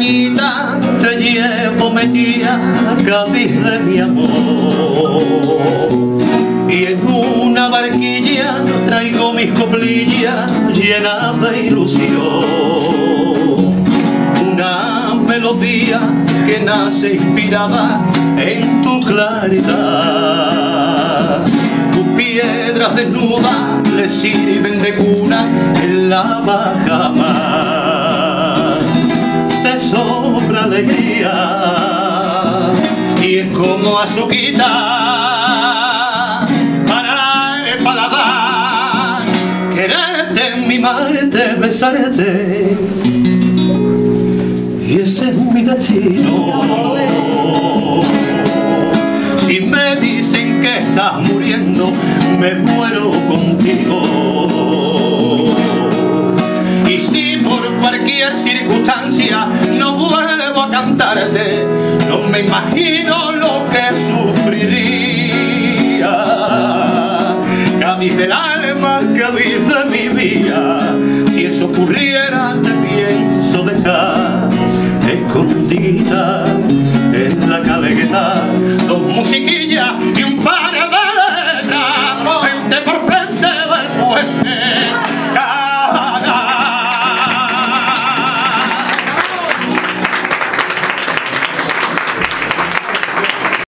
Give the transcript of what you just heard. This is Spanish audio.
te llevo metida cabeza de mi amor. Y en una barquilla traigo mis coplillas llenas de ilusión. Una melodía que nace inspirada en tu claridad. Tus piedras desnudas le sirven de cuna en la baja mar alegría. Y es como azuquita para el paladar. Quererte, mimarte, besarte. Y ese es mi destino. Si me dicen que estás muriendo me muero contigo no me imagino lo que sufriría. Cádiz del alma, Cádiz de mi vida, si eso ocurriera te pienso dejar escondida en la caleta, dos musiquillas